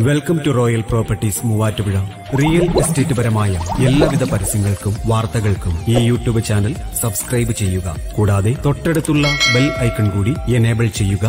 Welcome to royal properties Muvattupuzha. Real estate പരമായ എല്ലാവിധ പരസ്യങ്ങൾക്കും വാർത്തകൾക്കും ഈ യൂട്യൂബ് ചാനൽ സബ്സ്ക്രൈബ് ചെയ്യുക. കൂടാതെ തൊട്ടടുത്തുള്ള ബെൽ ഐക്കൺ കൂടി എനേബിൾ ചെയ്യുക.